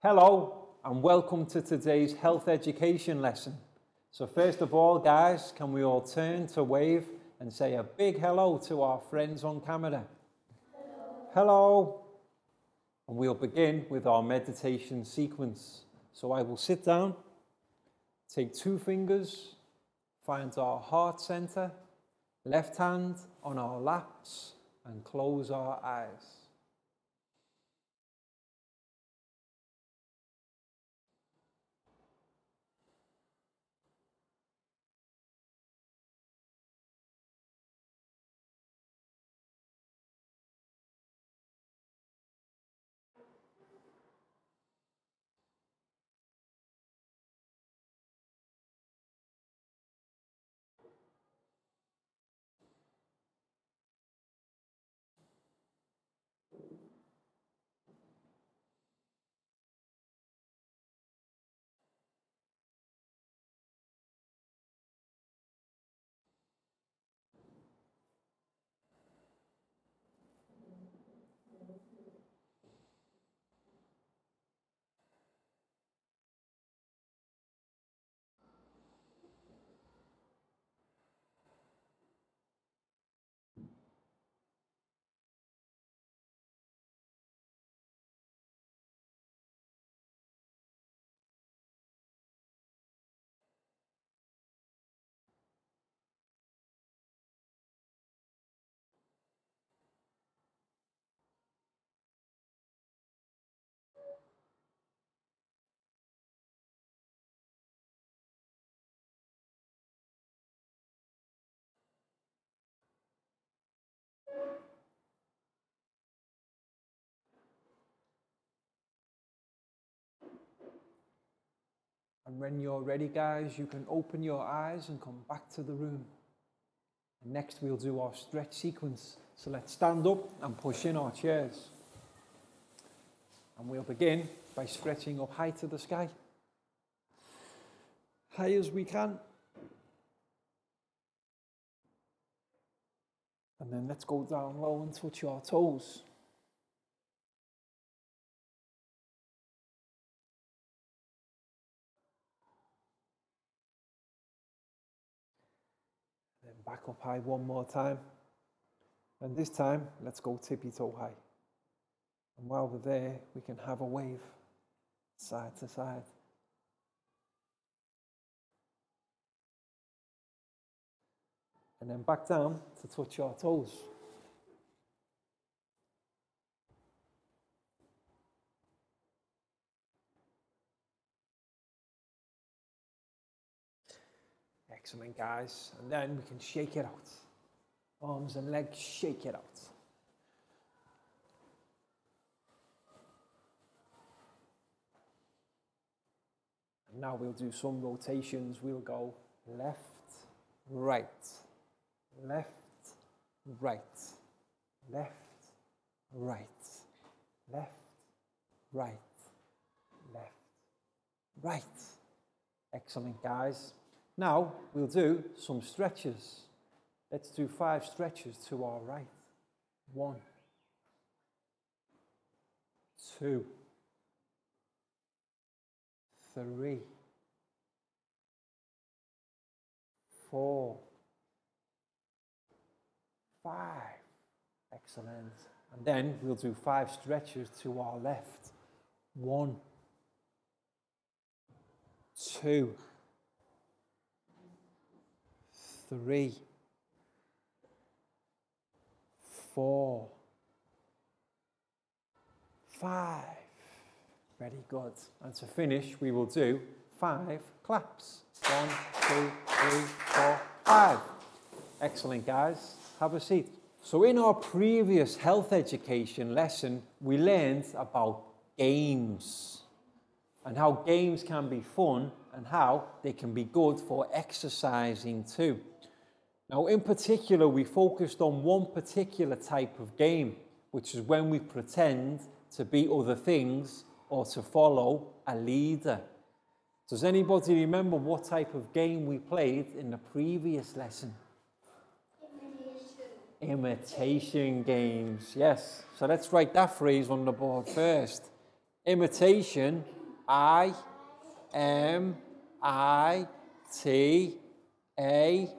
Hello and welcome to today's health education lesson. So first of all, guys, can we all turn to wave and say a big hello to our friends on camera? Hello. hello. And we'll begin with our meditation sequence. So I will sit down, take two fingers, find our heart center, left hand on our laps, and close our eyes. And when you're ready, guys, you can open your eyes and come back to the room. And next, we'll do our stretch sequence. So let's stand up and push in our chairs. And we'll begin by stretching up high to the sky. High as we can. And then let's go down low and touch our toes. Up high one more time. And this time, let's go tippy toe high. And while we're there, we can have a wave side to side. And then back down to touch our toes. Excellent, guys. And then we can shake it out. Arms and legs, shake it out. And now we'll do some rotations. We'll go left, right, left, right, left, right, left, right, left, right. Excellent, guys. Now we'll do some stretches. Let's do five stretches to our right. One, two, three, four, five. Excellent. And then we'll do five stretches to our left. One, two three, four, five. Very good. And to finish, we will do five claps. One, two, three, four, five. Excellent, guys. Have a seat. So in our previous health education lesson, we learned about games and how games can be fun and how they can be good for exercising too. Now, in particular, we focused on one particular type of game, which is when we pretend to be other things or to follow a leader. Does anybody remember what type of game we played in the previous lesson? Imitation. Games, yes. So let's write that phrase on the board first. Imitation, I, M, I, T, A,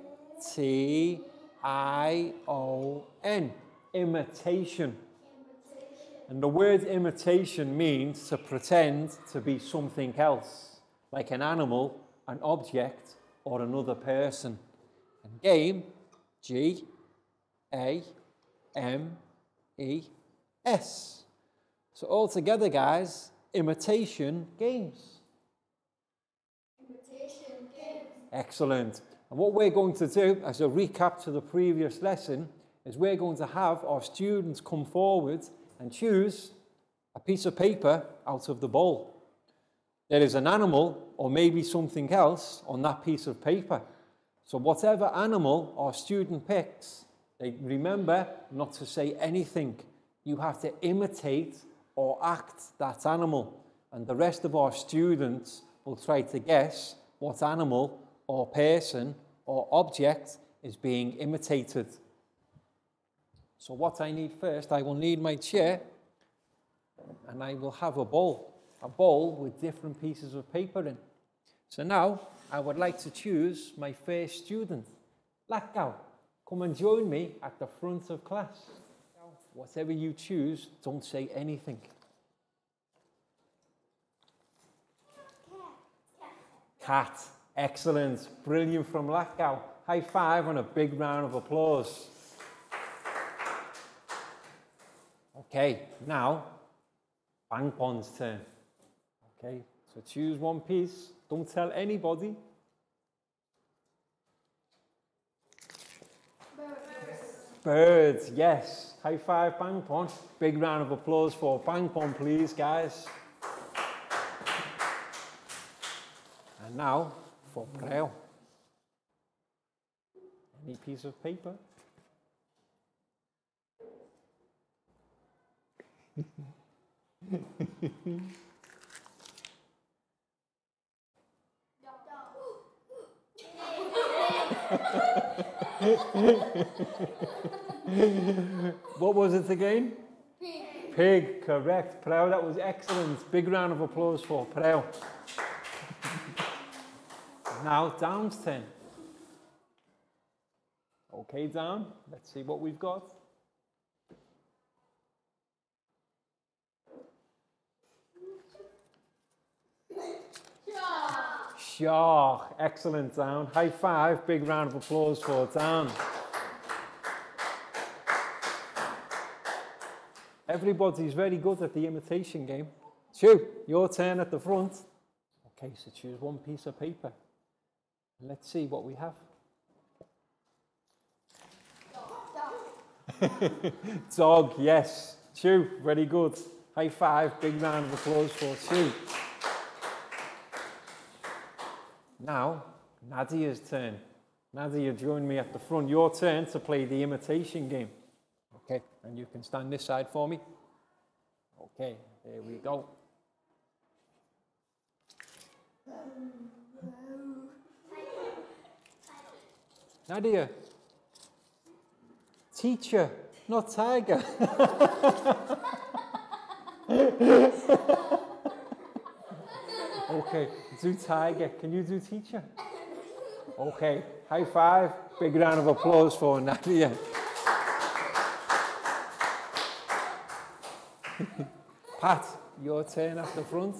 T, I, O, N. Imitation. And the word imitation means to pretend to be something else, like an animal, an object, or another person. And game, G, A, M, E, S. So all together, guys, imitation games. Imitation games. Excellent. And what we're going to do, as a recap to the previous lesson, is we're going to have our students come forward and choose a piece of paper out of the bowl. There is an animal or maybe something else on that piece of paper. So whatever animal our student picks, they remember not to say anything. You have to imitate or act that animal. And the rest of our students will try to guess what animal or person or object is being imitated. So what I need first, I will need my chair and I will have a bowl, a bowl with different pieces of paper in. So now I would like to choose my first student. Lakau, come and join me at the front of class. Whatever you choose, don't say anything. Cat, excellent, brilliant from Lakau. High five and a big round of applause. Okay, now, Bang Pong's turn. Okay, so choose one piece. Don't tell anybody. Birds, yes. High five, Bang Pong. Big round of applause for Bang Pong, please, guys. And now for Braille. Any piece of paper? what was it again? Pig. Pig, correct. Prau, that was excellent. Big round of applause for Prau. Now, Down's turn. Okay, Down, let's see what we've got. Shark, excellent, Down. High five, big round of applause for Down. Everybody's very good at the imitation game. Chew, your turn at the front. Okay, so choose one piece of paper. Let's see what we have. Dog, yes. Chew, very good. High five, big round of applause for Chew. Now, Nadia's turn. Nadia, join me at the front. Your turn to play the imitation game. Okay, and you can stand this side for me. Okay, there we go. Um, Nadia, teacher, not tiger. okay, do tiger. Can you do teacher? Okay, high five. Big round of applause for Nadia. Pat, your turn at the front.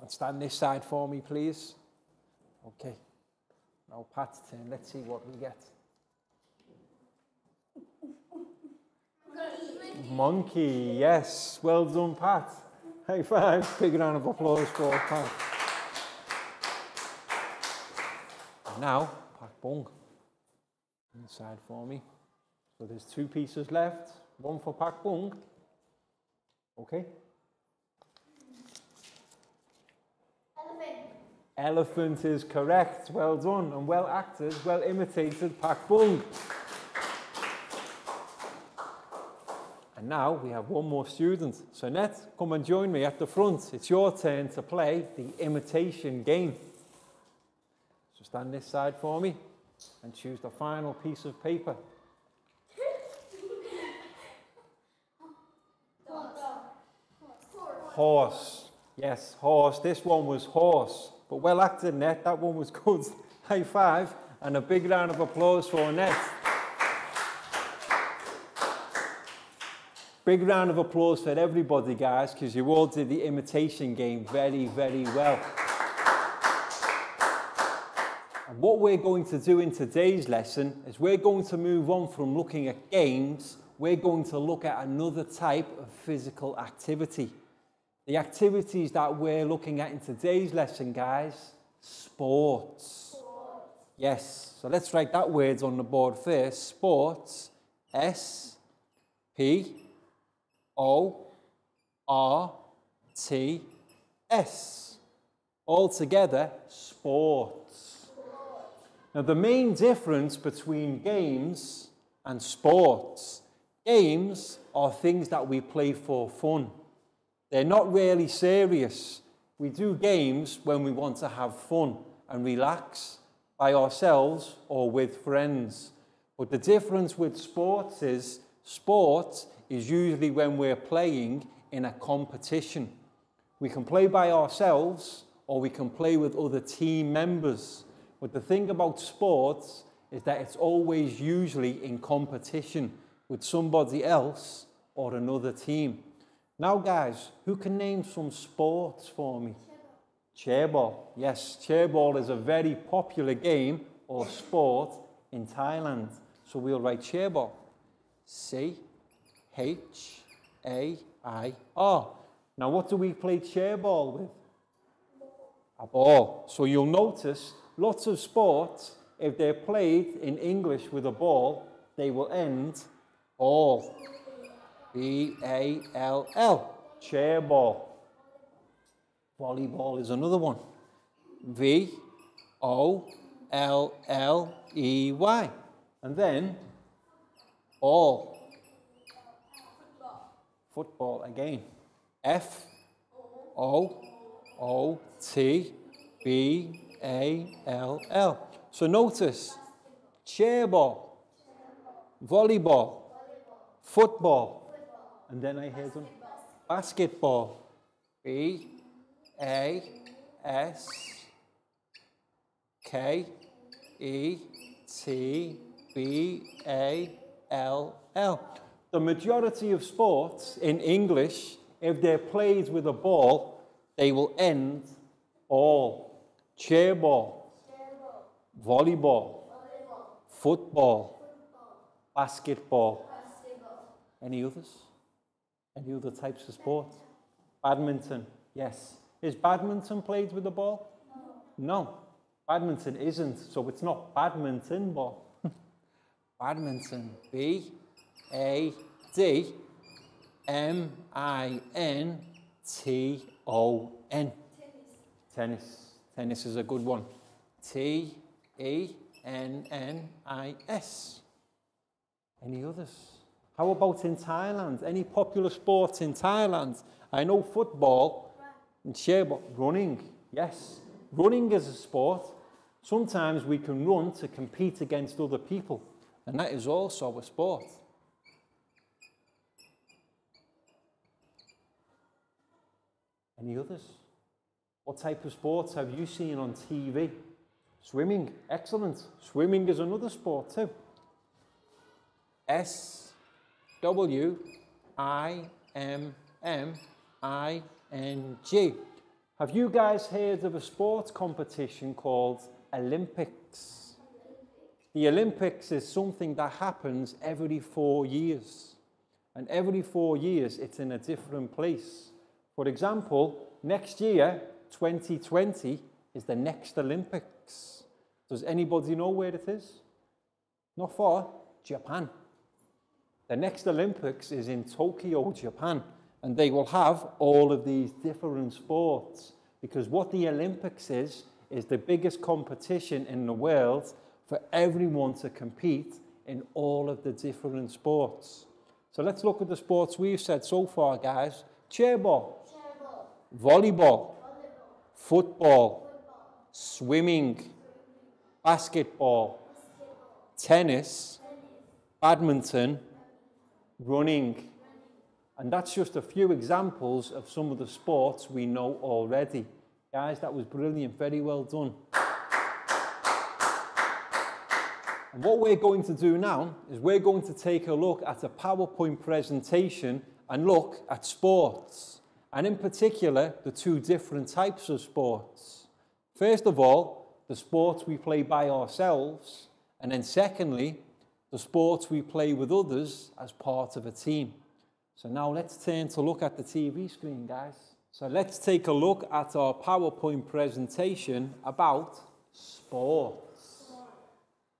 And stand this side for me, please. Okay. Now Pat's turn. Let's see what we get. Monkey, yes. Well done, Pat. High five. Big round of applause for Pat. And now, Pak Bung. Inside for me. So there's two pieces left. One for Pak Bung. Okay. Elephant. Is correct. Well done and well acted, well imitated, Pak Bung. And now we have one more student. So Net, come and join me at the front. It's your turn to play the imitation game. So stand this side for me and choose the final piece of paper. Horse. Yes, horse. This one was horse. But well acted, Net. That one was good. High five and a big round of applause for Net. Big round of applause for everybody, guys, because you all did the imitation game very, very well. And what we're going to do in today's lesson is we're going to move on from looking at games, we're going to look at another type of physical activity. The activities that we're looking at in today's lesson, guys, sports. Yes, so let's write that words on the board first. Sports, S, P, O R T S. All together, sports. Now, the main difference between games and sports games are things that we play for fun, they're not really serious. We do games when we want to have fun and relax by ourselves or with friends. But the difference with sports is sport is usually when we're playing in a competition. We can play by ourselves or we can play with other team members. But the thing about sports is that it's always usually in competition with somebody else or another team. Now, guys, who can name some sports for me? Chairball. Yes, chairball is a very popular game or sport in Thailand. So we'll write chairball. C H A I R. Now, what do we play chair ball with? A ball. So you'll notice lots of sports, if they're played in English with a ball, they will end ball. B A L L. Chair ball. Volleyball is another one. V O L L E Y. And then all. football again. F O O T B A L L. So notice chair ball, volleyball, football, and then I hear them basketball. B A S K E T B A L L. The majority of sports in English, if they're played with a ball, they will end all. Chair ball, volleyball, football, basketball. Any others? Any other types of sport? Badminton, yes. Is badminton played with a ball? No. Badminton isn't, so it's not badminton ball. badminton, B a D M I N T O N. Tennis. Tennis. Tennis is a good one. T E N N I S. Any others? How about in Thailand? Any popular sports in Thailand? I know football and share, but running. Yes, running is a sport. Sometimes we can run to compete against other people, and that is also a sport. Any others? What type of sports have you seen on TV? Swimming, excellent. Swimming is another sport too. S W I M M I N G. Have you guys heard of a sports competition called Olympics? The Olympics is something that happens every four years. And every four years, it's in a different place. For example, next year, 2020, is the next Olympics. Does anybody know where it is? Not far, Japan. The next Olympics is in Tokyo, Japan, and they will have all of these different sports because what the Olympics is, is the biggest competition in the world for everyone to compete in all of the different sports. So let's look at the sports we've said so far, guys. Chairball, volleyball, football, swimming, basketball, tennis, badminton, running, And that's just a few examples of some of the sports we know already. Guys, that was brilliant. Very well done. And what we're going to do now is we're going to take a look at a PowerPoint presentation and look at sports, and in particular, the two different types of sports. First of all, the sports we play by ourselves, and then secondly, the sports we play with others as part of a team. So now let's turn to look at the TV screen, guys. So let's take a look at our PowerPoint presentation about sports.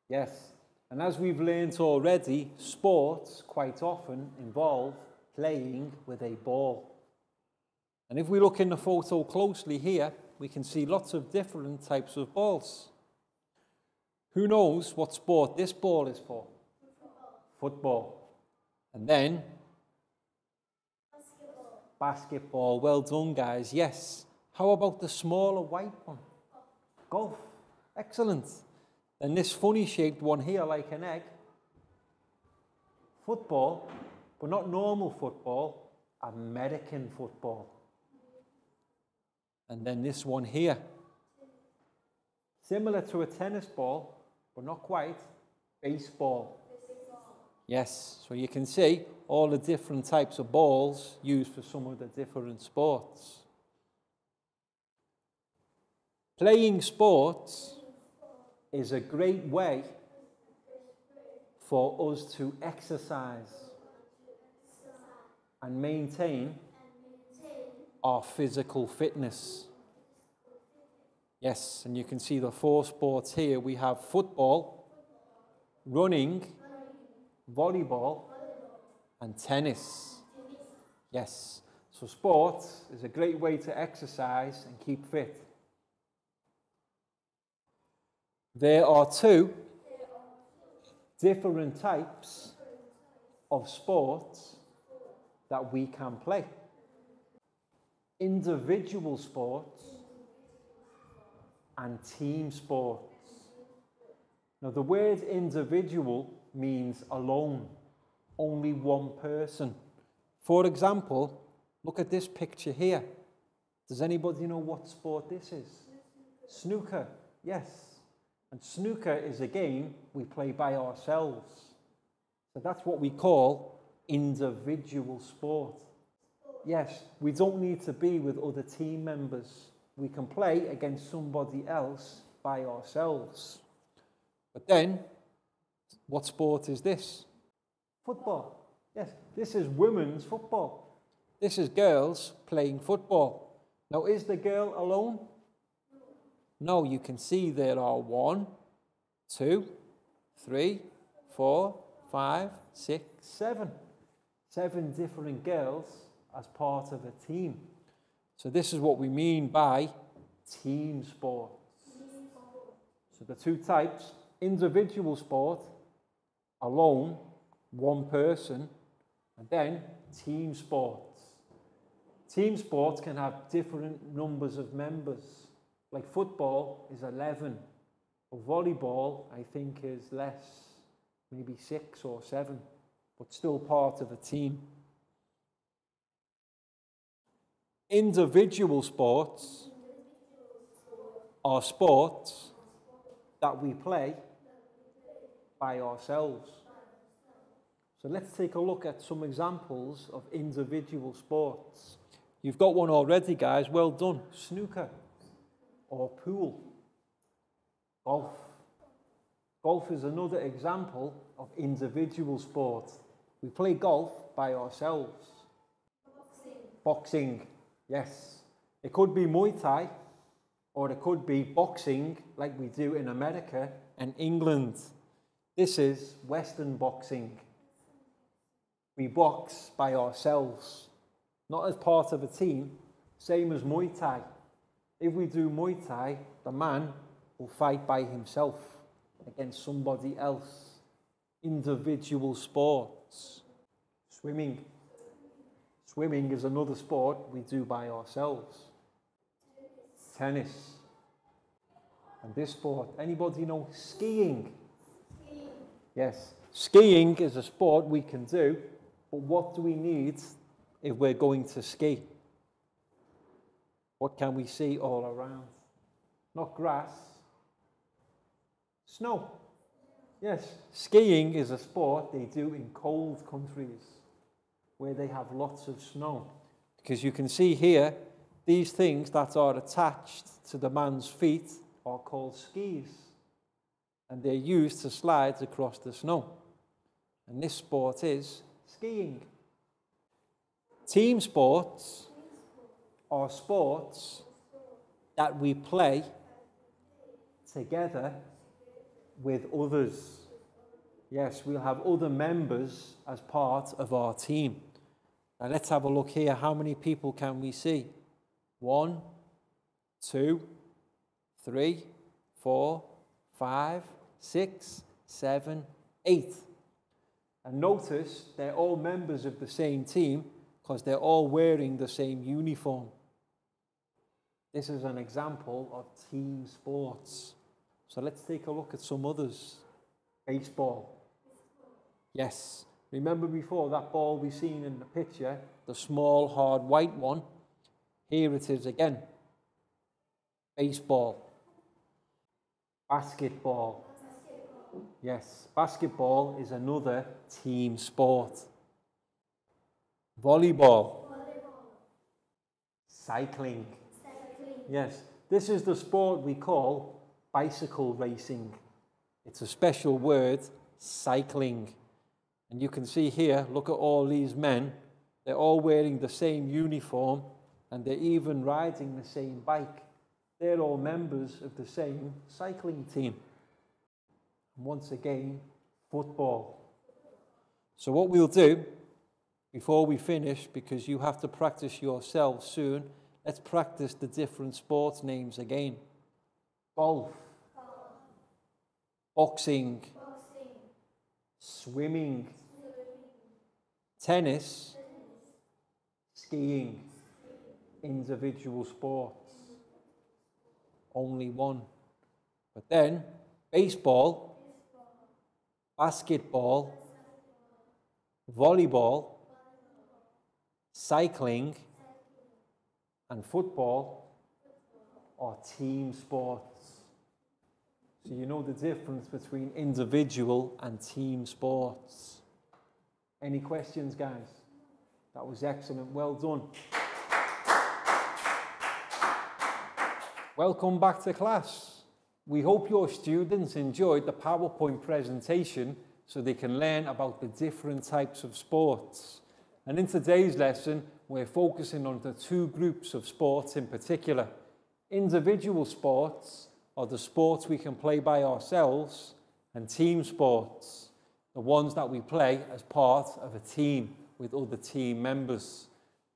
Yes, and as we've learned already, sports quite often involve playing with a ball. And if we look in the photo closely here, we can see lots of different types of balls. Who knows what sport this ball is for? Football. And then Basketball. basketball. Well done, guys. Yes. How about the smaller white one? Golf. Excellent. And this funny shaped one here, like an egg. Football, but not normal football, American football. And then this one here. Similar to a tennis ball, but not quite. Baseball. Yes, so you can see all the different types of balls used for some of the different sports. Playing sports is a great way for us to exercise and maintain our physical fitness. Yes, and you can see the four sports here. We have football, running, volleyball, and tennis. Yes, so sport is a great way to exercise and keep fit. There are two different types of sports that we can play individual sports and team sports. Now, the word individual means alone, only one person. For example, look at this picture here. Does anybody know what sport this is? Snooker, yes. And snooker is a game we play by ourselves. So that's what we call individual sport. Yes, we don't need to be with other team members. We can play against somebody else by ourselves. But then, what sport is this? Football. Yes, this is women's football. This is girls playing football. Now, is the girl alone? No, you can see there are one, two, three, four, five, six, seven. Seven different girls as part of a team. So, this is what we mean by team sports. So, the two types individual sport, alone, one person, and then team sports. Team sports can have different numbers of members. Like football is 11, or volleyball, I think, is less, maybe six or seven, but still part of a team. Individual sports are sports that we play by ourselves. So let's take a look at some examples of individual sports. You've got one already, guys. Well done. Snooker or pool. Golf. Golf is another example of individual sport. We play golf by ourselves. Boxing. Boxing, Yes. It could be Muay Thai or it could be boxing like we do in America and England. This is Western boxing. We box by ourselves, not as part of a team, same as Muay Thai. If we do Muay Thai, the man will fight by himself against somebody else. Individual sports. Swimming. Swimming is another sport we do by ourselves. Tennis. And this sport, anybody know skiing? Yes. Skiing is a sport we can do, but what do we need if we're going to ski? What can we see all around? Not grass, snow. Yes, skiing is a sport they do in cold countries where they have lots of snow. Because you can see here, these things that are attached to the man's feet are called skis. And they're used to slide across the snow. And this sport is skiing. Team sports are sports that we play together with others. Yes, we'll have other members as part of our team. Now let's have a look here. How many people can we see? One, two, three, four, five, six, seven, eight. And notice they're all members of the same team because they're all wearing the same uniform. This is an example of team sports. So let's take a look at some others. Baseball. Yes. Remember before that ball we seen in the picture, the small hard white one? Here it is again. Baseball. Basketball. Yes, basketball is another team sport. Volleyball. Cycling. Yes, this is the sport we call bicycle racing. It's a special word, cycling. And you can see here, look at all these men. They're all wearing the same uniform and they're even riding the same bike. They're all members of the same cycling team. Once again, football. So, what we'll do before we finish, because you have to practice yourself soon, let's practice the different sports names again. Golf, boxing, swimming, tennis, skiing, individual sports. Only one. But then, baseball, basketball, volleyball, cycling, and football are team sports. So you know the difference between individual and team sports. Any questions, guys? That was excellent. Well done. Welcome back to class. We hope your students enjoyed the PowerPoint presentation so they can learn about the different types of sports. And in today's lesson, we're focusing on the two groups of sports in particular. Individual sports are the sports we can play by ourselves, and team sports, the ones that we play as part of a team with other team members.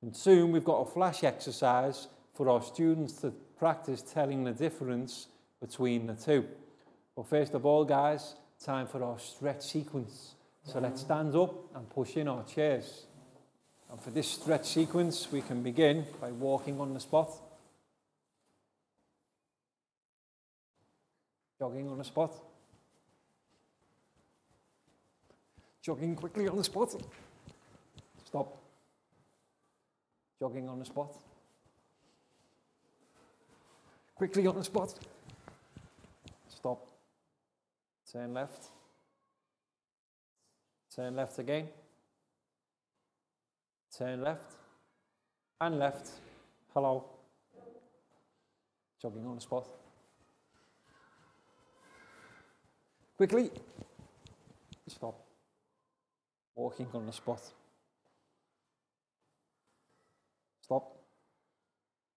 And soon we've got a flash exercise for our students to practice telling the difference between the two. But first of all, guys, time for our stretch sequence. So let's stand up and push in our chairs. And for this stretch sequence, we can begin by walking on the spot. Jogging on the spot. Jogging quickly on the spot. Stop. Jogging on the spot. Quickly on the spot. Turn left. Turn left again. Turn left. And left. Hello. Jogging on the spot. Quickly. Stop. Walking on the spot. Stop.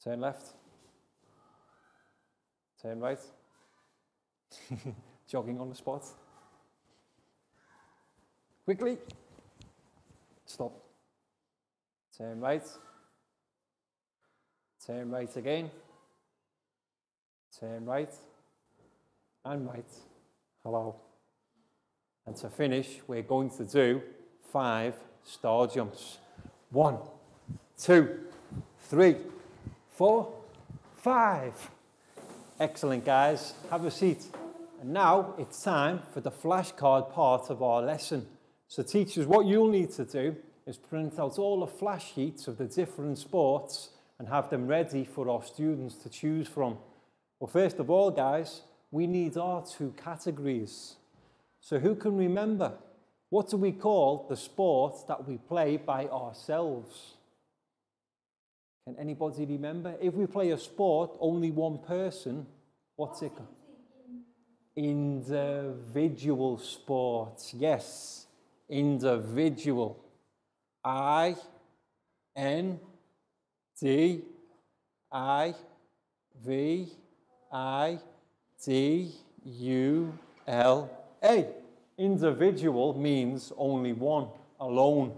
Turn left. Turn right. Jogging on the spot. Quickly. Stop. Turn right. Turn right again. Turn right. And right. Hello. And to finish, we're going to do five star jumps. One, two, three, four, five. Excellent, guys. Have a seat. And now it's time for the flashcard part of our lesson. So, teachers, what you'll need to do is print out all the flash sheets of the different sports and have them ready for our students to choose from. Well, first of all, guys, we need our two categories. So who can remember? What do we call the sport that we play by ourselves? Can anybody remember? If we play a sport, only one person, what's it called? Individual sports. Yes, individual. I N D I V I D U L A. Individual means only one, alone.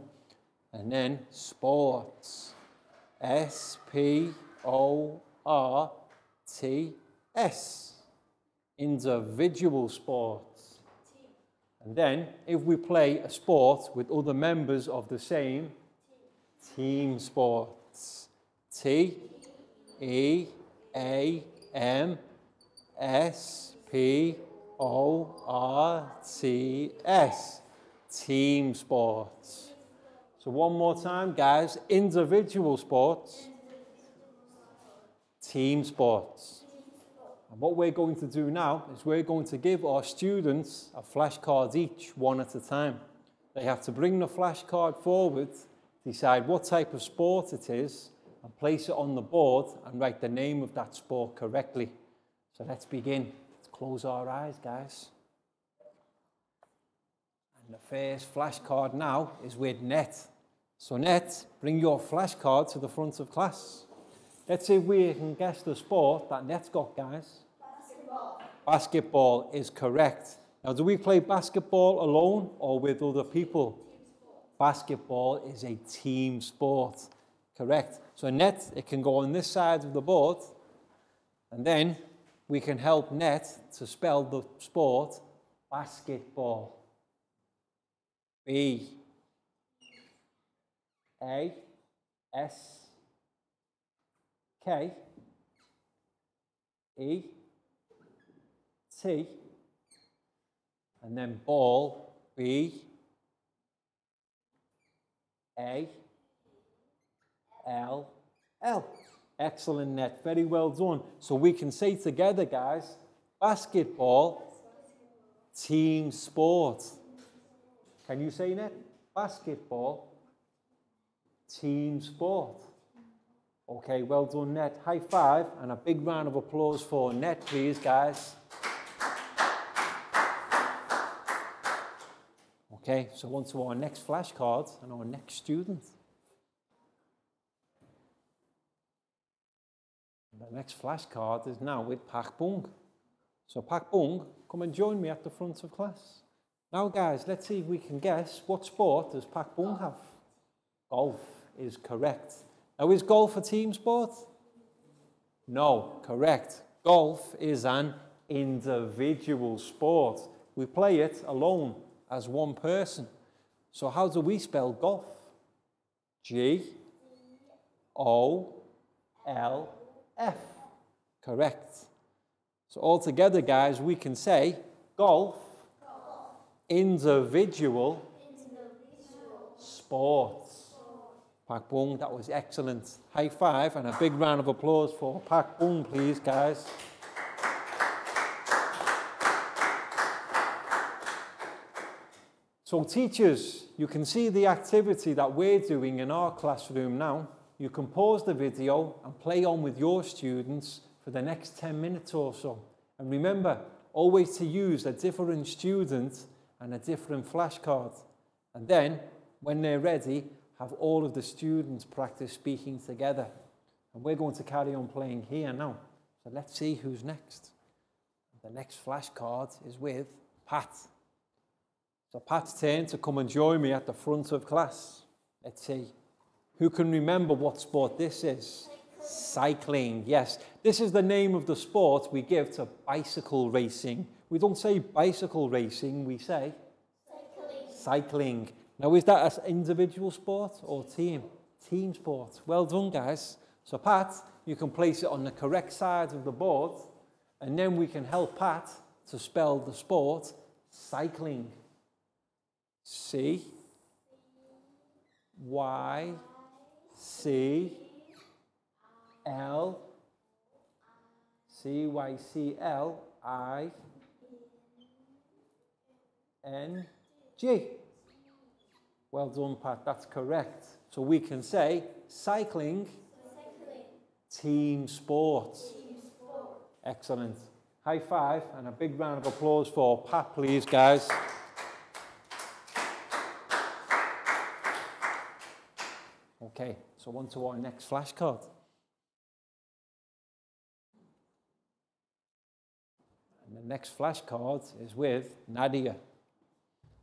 And then sports. S P O R T S. Individual sports. And then, if we play a sport with other members of the same team sports. T E A M S P O R T S. Team sports. So, one more time, guys individual sports, team sports. And what we're going to do now is we're going to give our students a flashcard each, one at a time. They have to bring the flashcard forward, decide what type of sport it is, and place it on the board and write the name of that sport correctly. So let's begin. Let's close our eyes, guys. And the first flashcard now is with Net. So Net, bring your flashcard to the front of class. Let's see if we can guess the sport that Net's got, guys. Basketball. Basketball is correct. Now, do we play basketball alone or with other people? Basketball is a team sport. Correct. So net, it can go on this side of the board, and then we can help net to spell the sport basketball. B A S K E T and then ball B A L L. Excellent net, very well done. So we can say together, guys, basketball, team sport. Can you say net? Basketball, team sport. Okay, well done, Net. High five and a big round of applause for Net, please, guys. Okay, so on to our next flashcard and our next student. The next flashcard is now with Pak Bung. So Pak Bung, come and join me at the front of class. Now guys, let's see if we can guess what sport does Pak Bung have? Golf is correct. Now is golf a team sport? No, correct. Golf is an individual sport. We play it alone as one person. So how do we spell golf? G O L F. Correct. So altogether, guys, we can say golf, individual sports. Pak Bung, that was excellent. High five and a big round of applause for Pak Bung, please, guys. So teachers, you can see the activity that we're doing in our classroom now. You can pause the video and play on with your students for the next 10 minutes or so. And remember, always to use a different student and a different flashcard. And then, when they're ready, have all of the students practice speaking together. And we're going to carry on playing here now. So let's see who's next. The next flashcard is with Pat. So Pat's turn to come and join me at the front of class. Let's see. Who can remember what sport this is? Cycling, yes. This is the name of the sport we give to bicycle racing. We don't say bicycle racing, we say Cycling. cycling. Now, is that an individual sport or team? Team sport. Well done, guys. So, Pat, you can place it on the correct side of the board, and then we can help Pat to spell the sport cycling. C Y C L C Y C L I N G. Well done, Pat. That's correct. So we can say cycling Cycling. team sport. Team sport. Excellent. High five and a big round of applause for Pat, please, guys. Okay, so on to our next flashcard. And the next flashcard is with Nadia.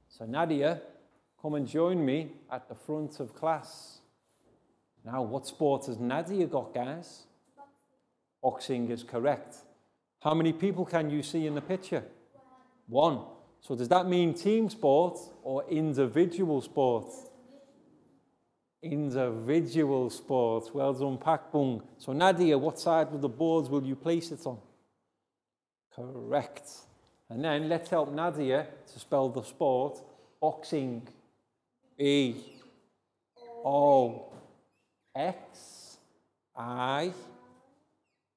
So, Nadia, come and join me at the front of class. Now, what sport has Nadia got, guys? Boxing is correct. How many people can you see in the picture? One. So does that mean team sport or individual sport? Individual sport. Well done, Pak Bung. So Nadia, what side of the boards will you place it on? Correct. And then let's help Nadia to spell the sport. Boxing. B. O. X. I.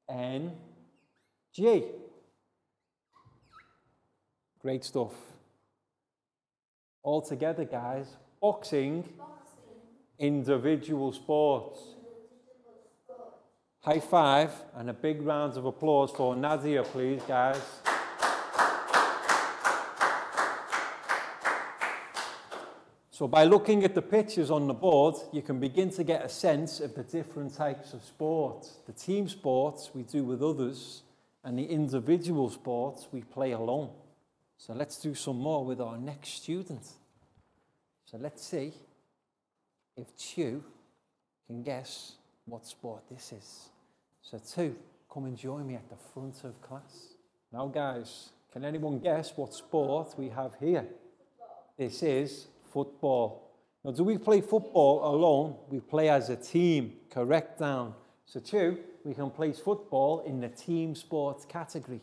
N. G. Great stuff. All together, guys. Boxing, individual sports. High five and a big round of applause for Nadia, please, guys. So by looking at the pictures on the board, you can begin to get a sense of the different types of sport. The team sports we do with others, and the individual sports we play alone. So let's do some more with our next student. So let's see if Chu can guess what sport this is. So two, come and join me at the front of class. Now guys, can anyone guess what sport we have here? This is football. Now, do we play football alone? We play as a team. Correct down. So, two, we can place football in the team sports category.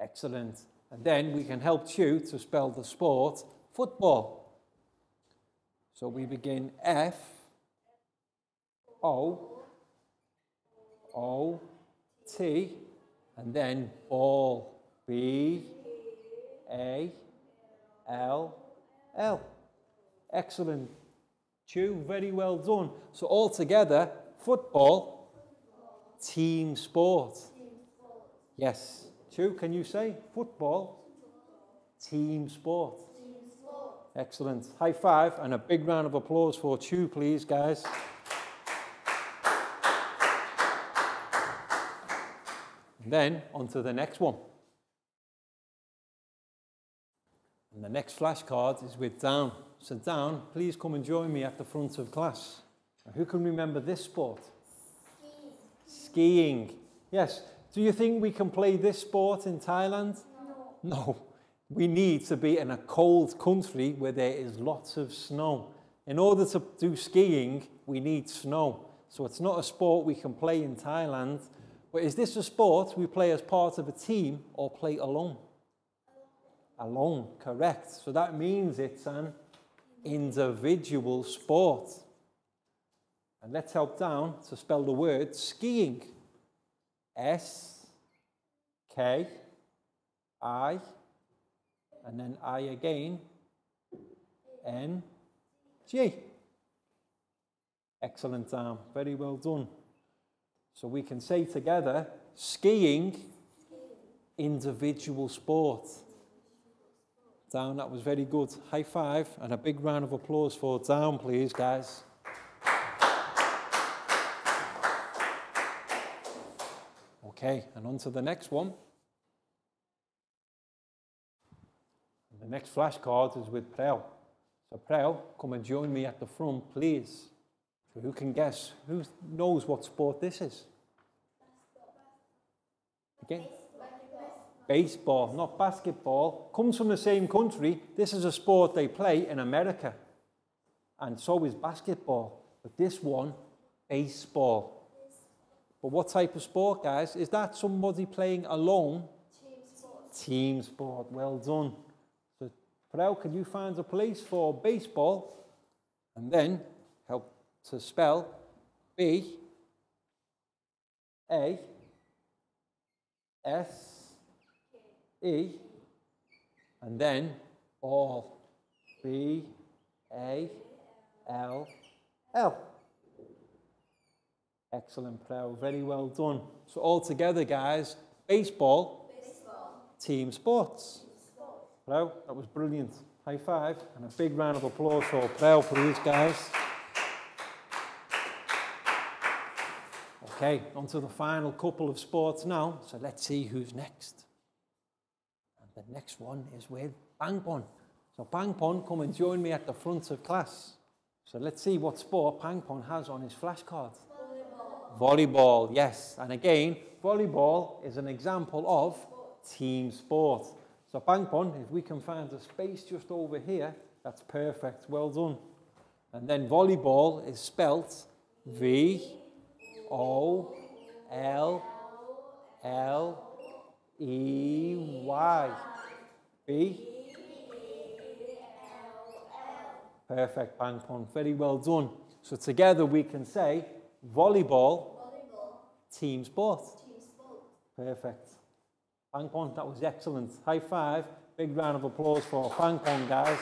Excellent. And then we can help you to spell the sport football. So we begin F O O T and then ball B A L L. Excellent. Chew, very well done. So all together, football, team sport. Yes. Chew, can you say football, team sport? Excellent. High five and a big round of applause for Chew, please, guys. Then on to the next one. The next flashcard is with Down. So Down, please come and join me at the front of class. Now, who can remember this sport? Skiing. Yes. Do you think we can play this sport in Thailand? No. No. We need to be in a cold country where there is lots of snow. In order to do skiing, we need snow. So it's not a sport we can play in Thailand. But is this a sport we play as part of a team or play alone? Alone, correct. So that means it's an individual sport. And let's help down to spell the word skiing. S K I and then I again N G. Excellent, Sam. Very well done. So we can say together skiing, individual sport. Down, that was very good. High five and a big round of applause for Down, please, guys. Okay, and on to the next one. The next flashcard is with Prel. So Prel, come and join me at the front, please. So who can guess? Who knows what sport this is? Again? Baseball, not basketball. Comes from the same country. This is a sport they play in America. And so is basketball. But this one, baseball. But what type of sport, guys? Is that somebody playing alone? Team sport. Team sport. Well done. So Prel, can you find a place for baseball? And then help to spell B A S E and then all B A L L. Excellent, Prel. Very well done. So all together, guys, baseball, team sports. Prel, that was brilliant. High five and a big round of applause for Prel, please, guys. Okay, on to the final couple of sports now. So let's see who's next. The next one is with Pangpon. So Pangpon, come and join me at the front of class. So let's see what sport Pangpon has on his flashcard. Volleyball, yes. And again, volleyball is an example of team sport. So Pangpon, if we can find a space just over here, that's perfect. Well done. And then volleyball is spelt V O L L E Y. B. Perfect, Pangpon. Very well done. So together we can say volleyball, team sport. Perfect. Pangpon, that was excellent. High five. Big round of applause for Pangpon, guys.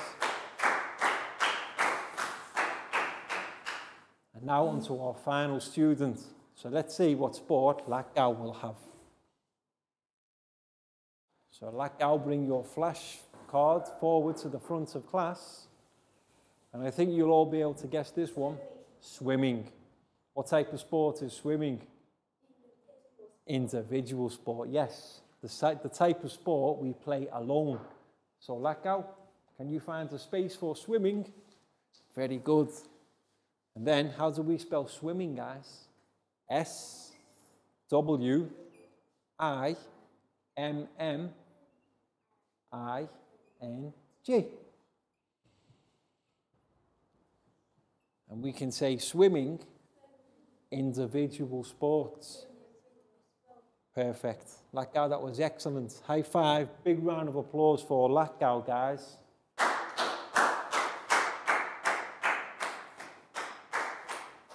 And now on to our final student. So let's see what sport Lakgao will have. So Lakgao, bring your flash card forward to the front of class. And I think you'll all be able to guess this one. Swimming. What type of sport is swimming? Individual sport, yes. The, the type of sport we play alone. So Lakgao, can you find a space for swimming? Very good. And then, how do we spell swimming, guys? S W I M M I N G. And we can say swimming, individual sports. Perfect. Lakgao, that was excellent. High five. Big round of applause for Lakgao, guys.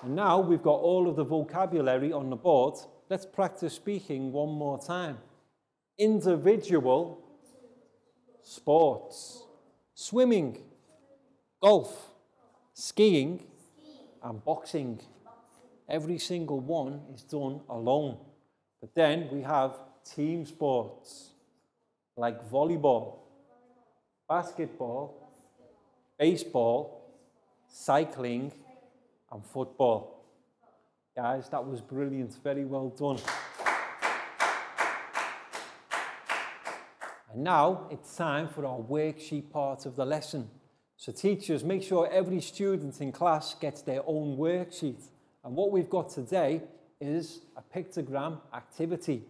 And now we've got all of the vocabulary on the board. Let's practice speaking one more time. Individual sports, swimming, golf, skiing, and boxing. Every single one is done alone. But then we have team sports like volleyball, basketball, baseball, cycling, and football. Guys, that was brilliant. Very well done. And now it's time for our worksheet part of the lesson. So teachers, make sure every student in class gets their own worksheet. And what we've got today is a pictogram activity.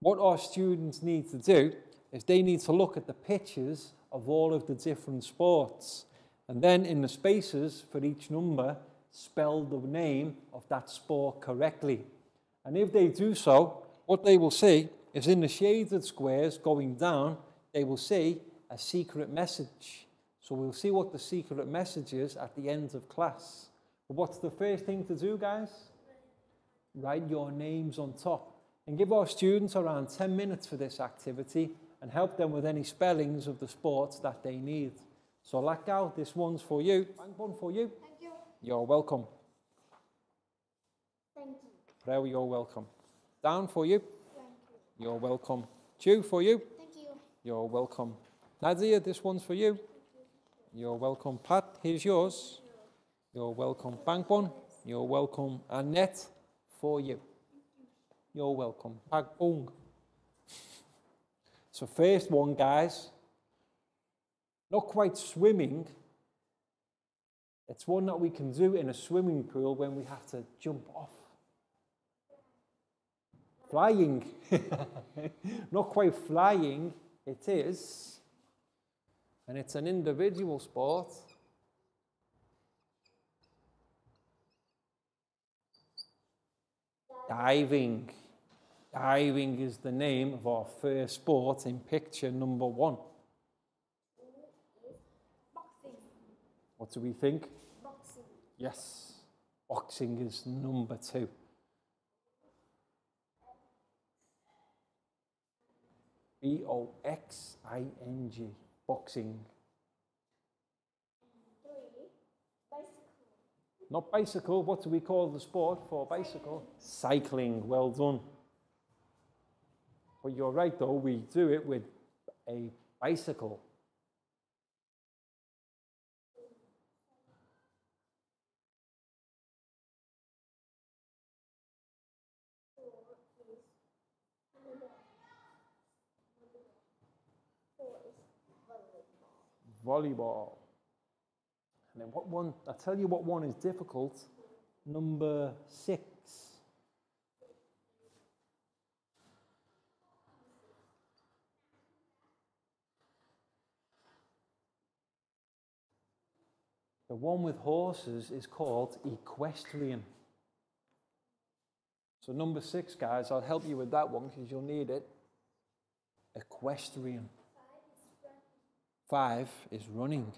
What our students need to do is they need to look at the pictures of all of the different sports. And then in the spaces for each number, spell the name of that sport correctly. And if they do so, what they will see is in the shaded squares going down, they will see a secret message. So we'll see what the secret message is at the end of class. But what's the first thing to do, guys? Write your names on top and give our students around 10 minutes for this activity and help them with any spellings of the sports that they need. So Lakgao, this one's for you. Bang one for you. Thank you. You're welcome. Thank you. Prel, you're welcome. Down for you. You. You're welcome. Chew for you. Thank you. You're welcome. Nadia, this one's for you. You're welcome. Pat, here's yours. You're welcome. Pangpon, you're welcome. Annette, for you. You're welcome. Pak Bung. So first one, guys. Not quite swimming. It's one that we can do in a swimming pool when we have to jump off. Flying. Not quite flying, it is. And it's an individual sport. Diving. Diving is the name of our first sport in picture number one. What do we think? Boxing. Yes, boxing is number two. B O X I N G, boxing. Not bicycle, what do we call the sport for bicycle? Cycling, well done. But you're right though, we do it with a bicycle. Volleyball. And then what one, I'll tell you what one is difficult. Number six. The one with horses is called equestrian. So number six, guys, I'll help you with that one because you'll need it. Equestrian. Five is running.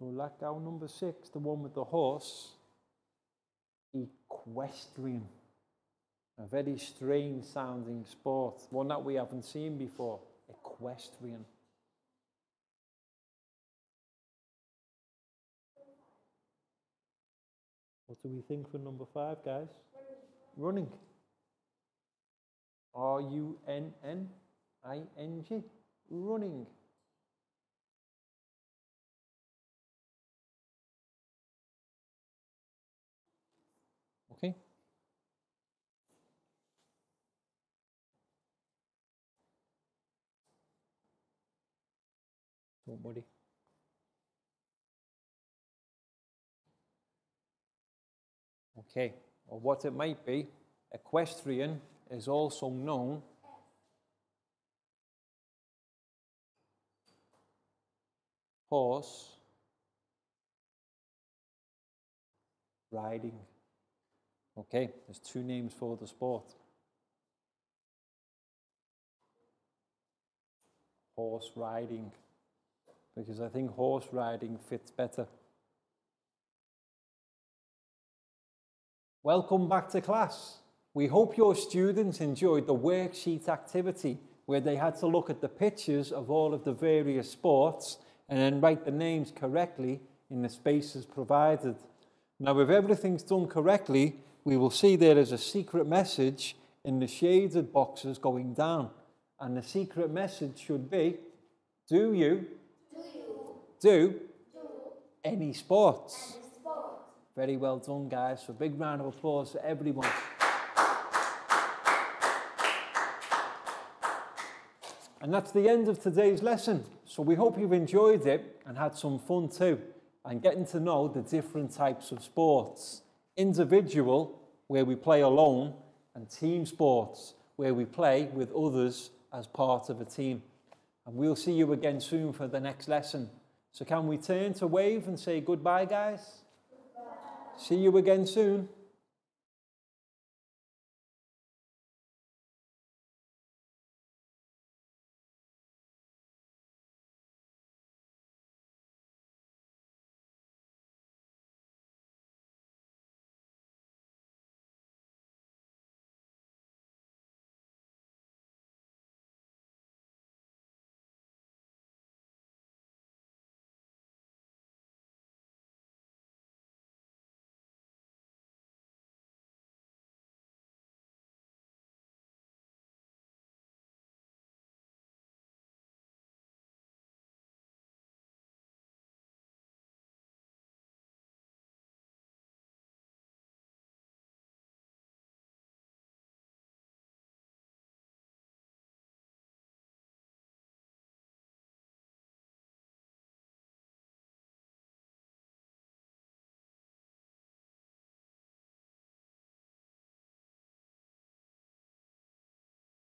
So like our number six, the one with the horse, equestrian. A very strange sounding sport, one that we haven't seen before. Equestrian. What do we think for number five, guys? Running. R U N N I N G. Running. Okay. Oh, Don't worry. Okay, or what it might be, equestrian is also known horse riding. Okay, there's two names for the sport. Horse riding, because I think horse riding fits better. Welcome back to class. We hope your students enjoyed the worksheet activity where they had to look at the pictures of all of the various sports and then write the names correctly in the spaces provided. Now, if everything's done correctly, we will see there is a secret message in the shaded boxes going down. And the secret message should be Do you Do you do do any sports? any sport? Very well done, guys. So, big round of applause for everyone. And that's the end of today's lesson. So, we hope you've enjoyed it and had some fun too, and getting to know the different types of sports individual, where we play alone, and team sports, where we play with others as part of a team. And we'll see you again soon for the next lesson. So, can we turn to wave and say goodbye, guys? See you again soon.